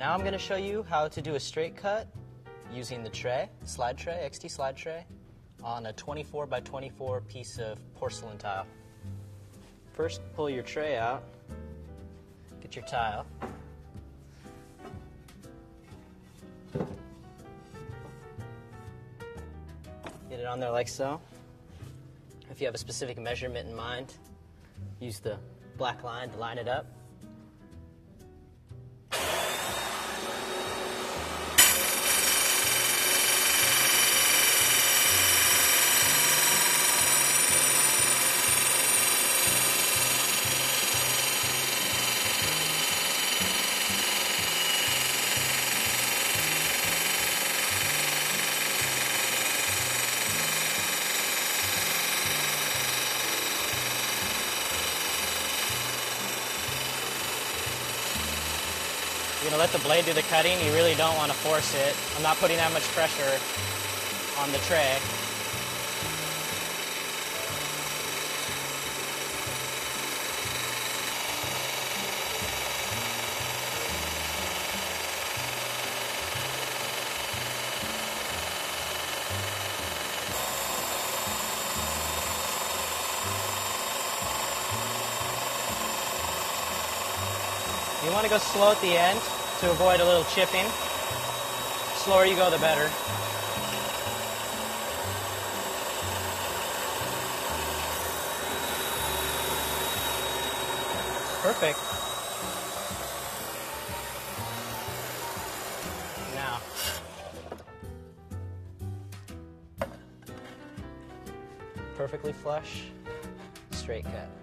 Now I'm going to show you how to do a straight cut using the tray, slide tray, XT slide tray, on a 24 by 24 piece of porcelain tile. First, pull your tray out, get your tile. Get it on there like so. If you have a specific measurement in mind, use the black line to line it up. You're gonna let the blade do the cutting. You really don't want to force it. I'm not putting that much pressure on the tray. You want to go slow at the end to avoid a little chipping. Slower you go, the better. Perfect. Now, perfectly flush, straight cut.